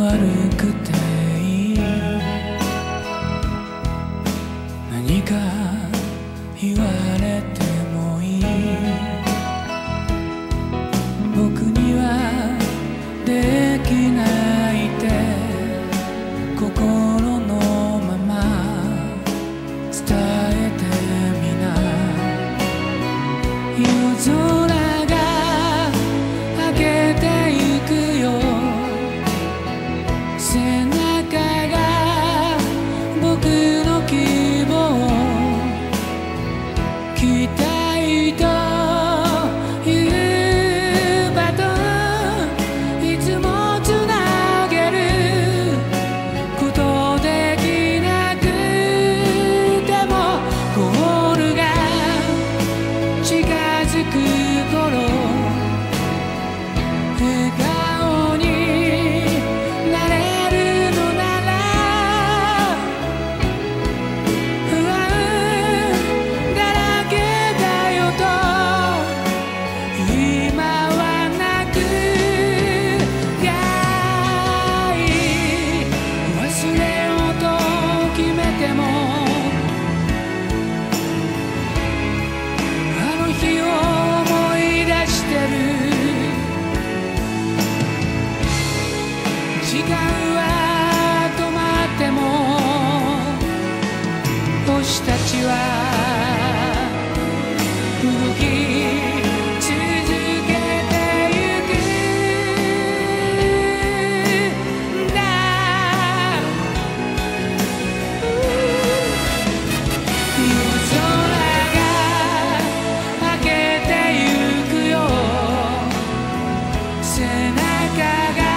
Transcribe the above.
悪くていい。何か時間は止まっても星たちは動き続けてゆくんだ夜空が明けてゆくよ背中が